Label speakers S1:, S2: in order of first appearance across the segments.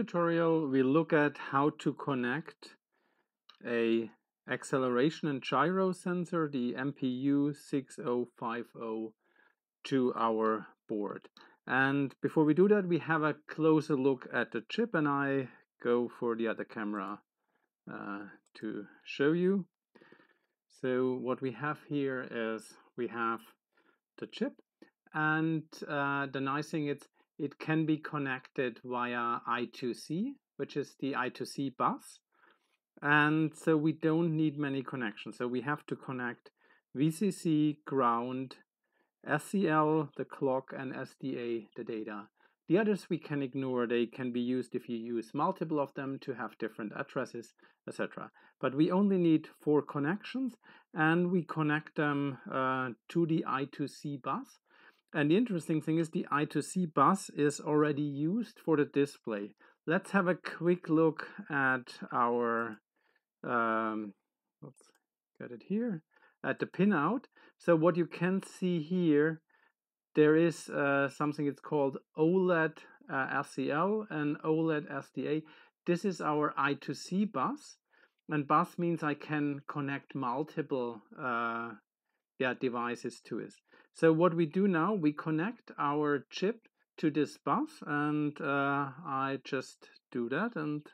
S1: tutorial, we look at how to connect a acceleration and gyro sensor, the MPU 6050 to our board. And before we do that, we have a closer look at the chip and I go for the other camera uh, to show you. So what we have here is we have the chip and uh, the nice thing is it can be connected via I2C, which is the I2C bus. And so we don't need many connections. So we have to connect VCC, ground, SCL, the clock, and SDA, the data. The others we can ignore. They can be used if you use multiple of them to have different addresses, etc. But we only need four connections and we connect them uh, to the I2C bus. And the interesting thing is the I2C bus is already used for the display. Let's have a quick look at our, um, let's get it here, at the pinout. So what you can see here, there is uh, something it's called OLED uh, SCL and OLED SDA. This is our I2C bus. And bus means I can connect multiple uh, yeah, devices to it. So what we do now, we connect our chip to this bus and uh, I just do that and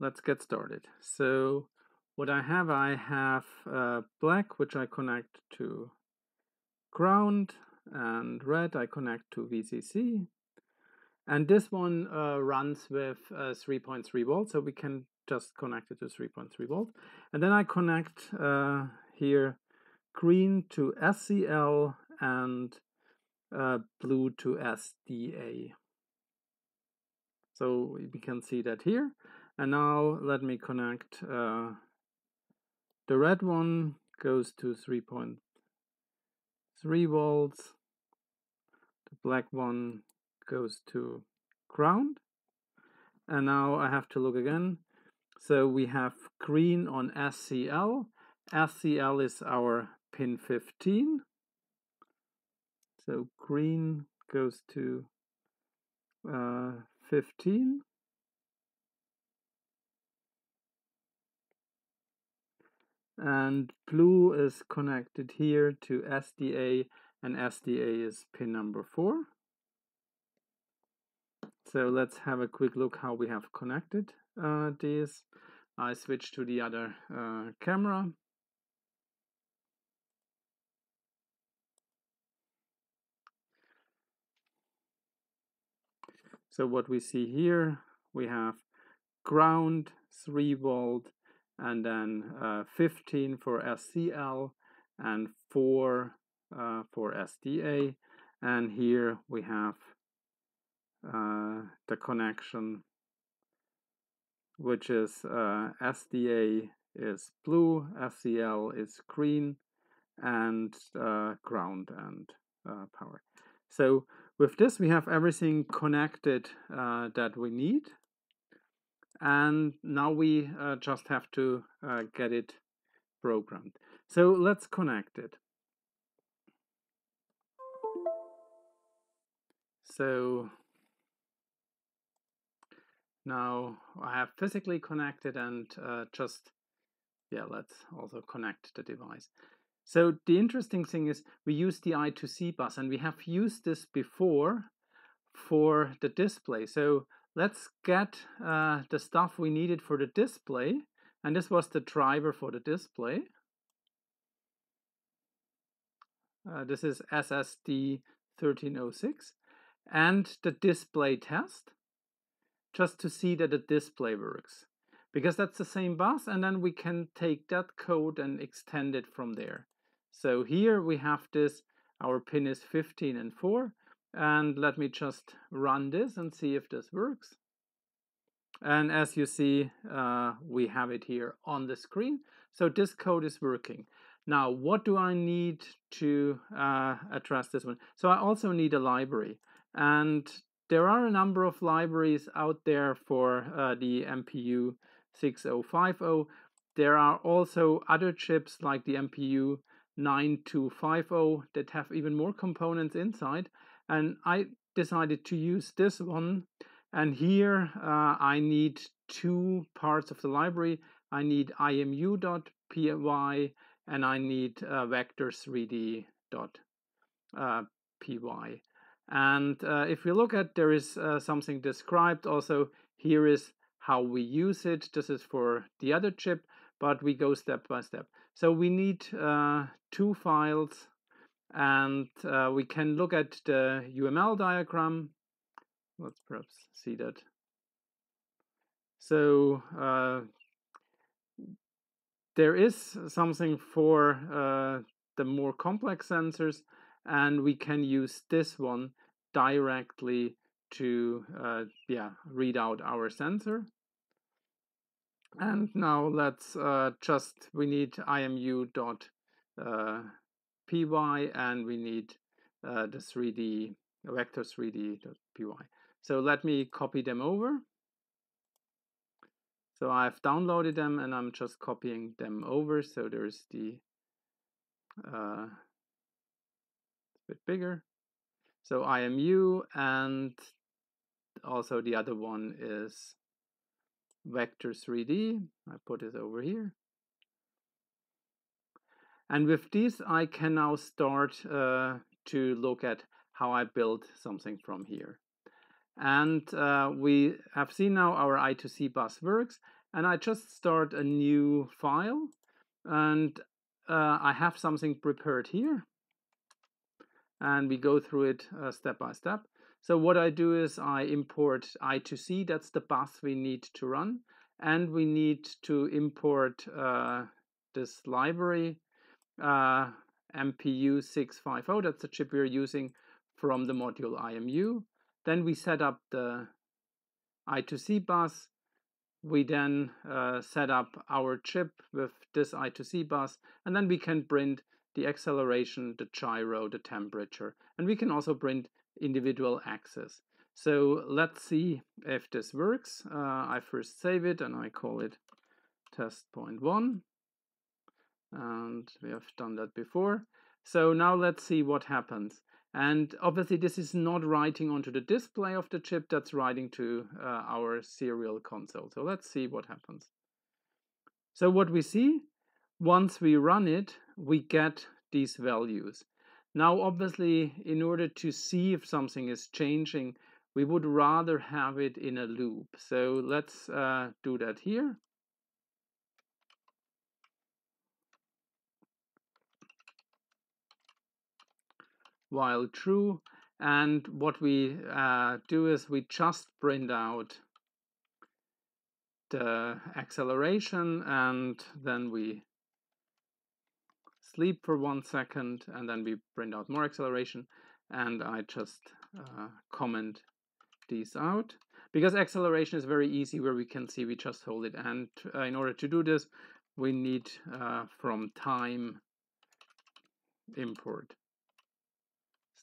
S1: let's get started. So what I have, I have uh, black, which I connect to ground, and red I connect to VCC. And this one uh, runs with uh, 3.3 volts, so we can just connect it to 3.3 volt. And then I connect uh, here green to SCL and uh, blue to SDA. So we can see that here. And now let me connect uh, the red one goes to 3.3 volts. The black one goes to ground. And now I have to look again. So we have green on SCL. SCL is our pin 15. So green goes to uh, 15. and blue is connected here to SDA and SDA is pin number 4. So let's have a quick look how we have connected uh, these. I switch to the other uh, camera. So what we see here, we have ground, 3 volt, and then uh, 15 for SCL and 4 uh, for SDA and here we have uh, the connection which is uh, SDA is blue, SCL is green and uh, ground and uh, power. So with this we have everything connected that we need and now we uh, just have to uh, get it programmed. So let's connect it. So now I have physically connected and uh, just, yeah, let's also connect the device. So the interesting thing is we use the I2C bus and we have used this before for the display. So let's get uh, the stuff we needed for the display. And this was the driver for the display. Uh, this is SSD 1306 and the display test just to see that the display works because that's the same bus and then we can take that code and extend it from there. So here we have this, our pin is 15 and 4 and let me just run this and see if this works. And as you see, uh, we have it here on the screen. So this code is working. Now, what do I need to uh, address this one? So I also need a library. And there are a number of libraries out there for uh, the MPU 6050. There are also other chips like the MPU 9250 that have even more components inside. And I decided to use this one. And here uh, I need two parts of the library. I need imu.py and I need uh, vector3d.py. And uh, if we look at, there is uh, something described also. Here is how we use it. This is for the other chip, but we go step by step. So we need uh, two files and uh, we can look at the UML diagram. Let's perhaps see that. So uh, there is something for uh, the more complex sensors and we can use this one directly to uh, yeah read out our sensor. And now let's uh, just we need imu dot uh, py and we need uh, the 3d vector 3d dot py so let me copy them over. So I've downloaded them and I'm just copying them over. So there's the uh, bit bigger so IMU and also the other one is vector 3D. I put it over here. And with this, I can now start uh, to look at how I build something from here. And uh, we have seen now our I2C bus works. And I just start a new file. And uh, I have something prepared here. And we go through it uh, step by step. So what I do is I import I2C, that's the bus we need to run, and we need to import uh, this library, uh, MPU6050, that's the chip we're using from the module IMU. Then we set up the I2C bus. We then uh, set up our chip with this I2C bus, and then we can print the acceleration, the gyro, the temperature, and we can also print individual axes. So let's see if this works. Uh, I first save it and I call it test point one. And we have done that before. So now let's see what happens. And obviously this is not writing onto the display of the chip, that's writing to uh, our serial console. So let's see what happens. So what we see, once we run it, we get these values. Now, obviously, in order to see if something is changing, we would rather have it in a loop. So let's uh, do that here. While true, and what we uh, do is we just print out the acceleration and then we sleep for one second and then we print out more acceleration and I just uh, comment these out. Because acceleration is very easy where we can see we just hold it and uh, in order to do this we need uh, from time import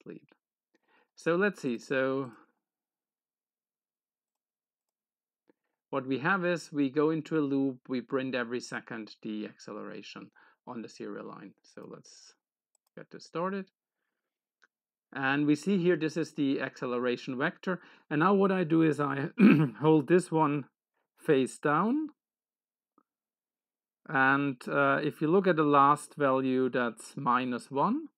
S1: sleep. So let's see. So what we have is we go into a loop we print every second the acceleration on the serial line. So let's get this started. And we see here, this is the acceleration vector. And now what I do is I hold this one face down. And uh, if you look at the last value, that's minus 1.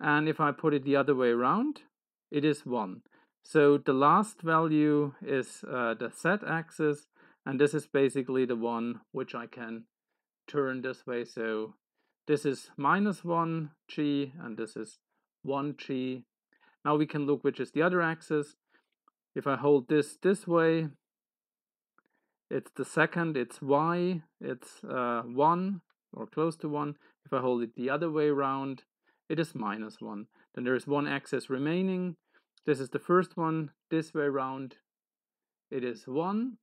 S1: And if I put it the other way around, it is 1. So the last value is uh, the z-axis, and this is basically the one which I can turn this way. So this is minus 1g and this is 1g. Now we can look which is the other axis. If I hold this this way, it's the second, it's y, it's uh, 1 or close to 1. If I hold it the other way around, it is minus 1. Then there is one axis remaining. This is the first one, this way around, it is 1.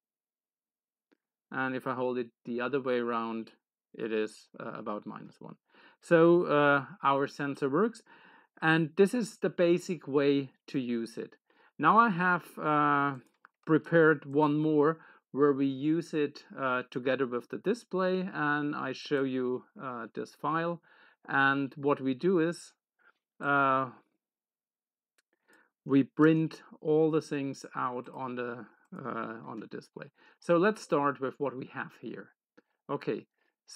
S1: And if I hold it the other way around, it is uh, about minus 1. So uh, our sensor works and this is the basic way to use it. Now I have uh, prepared one more where we use it uh, together with the display and I show you uh, this file and what we do is uh, we print all the things out on the on the display. So let's start with what we have here. Okay,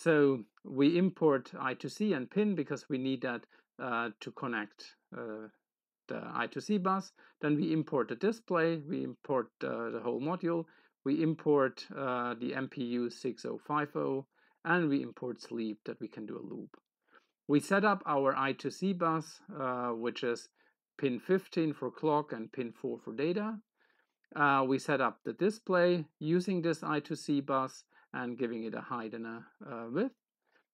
S1: so we import I2C and pin because we need that uh, to connect uh, the I2C bus. Then we import the display, we import uh, the whole module, we import uh, the MPU 6050, and we import sleep that we can do a loop. We set up our I2C bus, uh, which is pin 15 for clock and pin 4 for data. Uh, we set up the display using this I2C bus and giving it a height and a uh, width.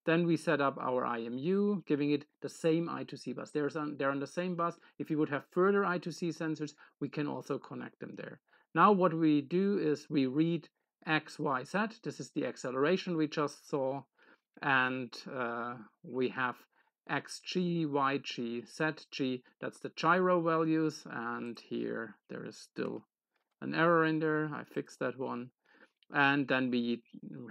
S1: Then we set up our IMU, giving it the same I2C bus. There's on, they're on the same bus. If you would have further I2C sensors, we can also connect them there. Now what we do is we read X, Y, Z. This is the acceleration we just saw. And uh, we have xg, yg, zg, that's the gyro values. And here there is still an error in there. I fixed that one. And then we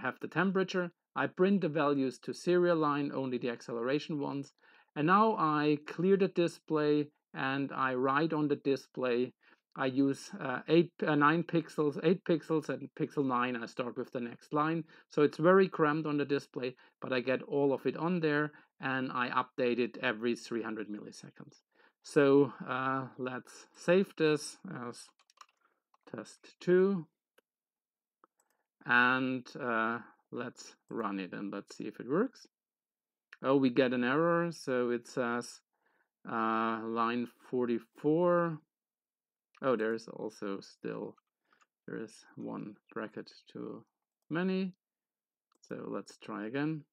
S1: have the temperature. I print the values to serial line, only the acceleration ones. And now I clear the display and I write on the display. I use uh, eight, uh, nine pixels, eight pixels, and pixel nine. I start with the next line, so it's very cramped on the display, but I get all of it on there, and I update it every 300 milliseconds. So uh, let's save this as test two, and uh, let's run it and let's see if it works. Oh, we get an error. So it says uh, line 44. Oh, there's also still, there is one bracket too many. So let's try again.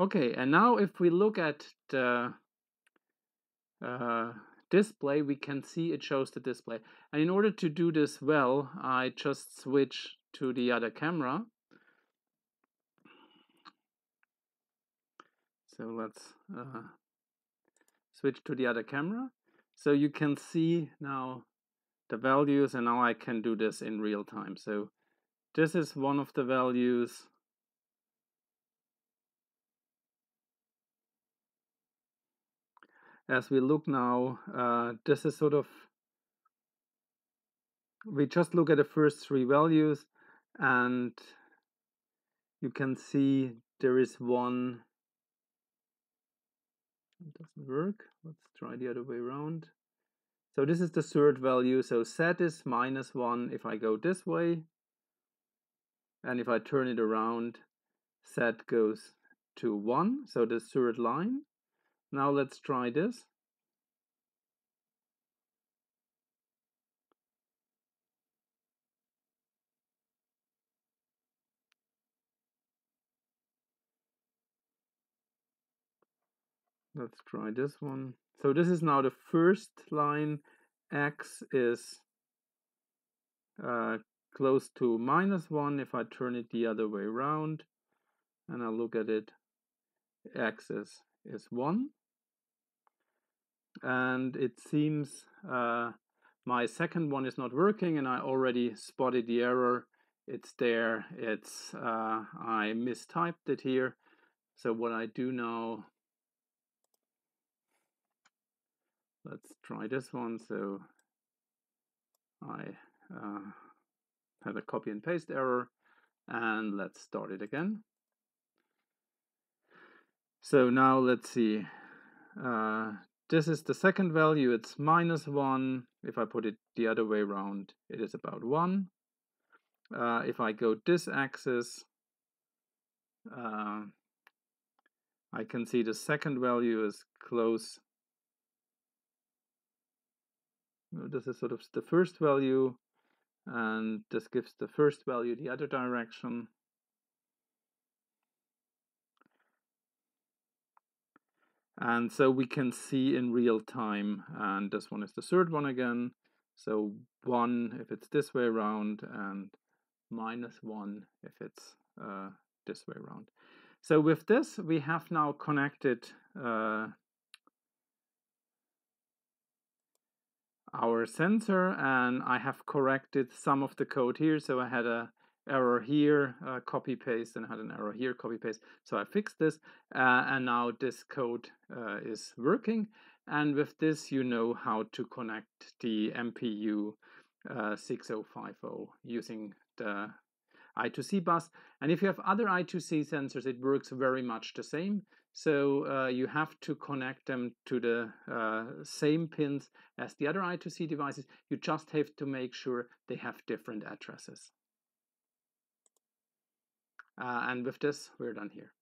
S1: Okay, and now if we look at the uh, display, we can see it shows the display. And in order to do this well, I just switch to the other camera. So let's uh, switch to the other camera. So you can see now the values and now I can do this in real time. So this is one of the values. As we look now, uh, this is sort of, we just look at the first three values and you can see there is one it doesn't work. Let's try the other way around. So this is the third value. So set is minus one if I go this way. And if I turn it around set goes to one. So the third line. Now let's try this Let's try this one. So this is now the first line. X is uh, close to minus 1 if I turn it the other way around. And I look at it, X is, is 1. And it seems uh, my second one is not working and I already spotted the error. It's there. It's uh, I mistyped it here. So what I do now let's try this one. So I uh, had a copy and paste error and let's start it again. So now let's see. Uh, this is the second value, it's minus 1. If I put it the other way around, it is about 1. Uh, if I go this axis, uh, I can see the second value is close this is sort of the first value and this gives the first value the other direction. And so we can see in real time and this one is the third one again. So one if it's this way around and minus one if it's uh, this way around. So with this we have now connected uh, our sensor and I have corrected some of the code here. So I had a error here, uh, copy paste, and I had an error here, copy paste. So I fixed this, uh, and now this code uh, is working. And with this, you know how to connect the MPU uh, 6050 using the I2C bus. And if you have other I2C sensors, it works very much the same. So uh, you have to connect them to the uh, same pins as the other I2C devices. You just have to make sure they have different addresses. Uh, and with this, we're done here.